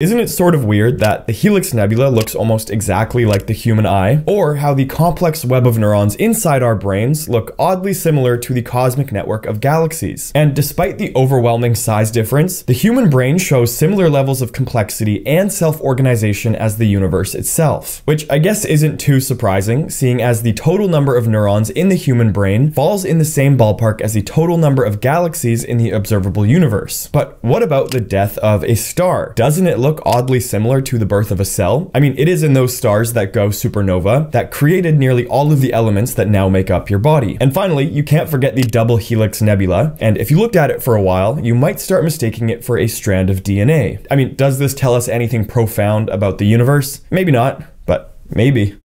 Isn't it sort of weird that the Helix Nebula looks almost exactly like the human eye, or how the complex web of neurons inside our brains look oddly similar to the cosmic network of galaxies? And despite the overwhelming size difference, the human brain shows similar levels of complexity and self-organization as the universe itself, which I guess isn't too surprising, seeing as the total number of neurons in the human brain falls in the same ballpark as the total number of galaxies in the observable universe. But what about the death of a star? Doesn't it look look oddly similar to the birth of a cell? I mean, it is in those stars that go supernova that created nearly all of the elements that now make up your body. And finally, you can't forget the double helix nebula, and if you looked at it for a while, you might start mistaking it for a strand of DNA. I mean, does this tell us anything profound about the universe? Maybe not, but maybe.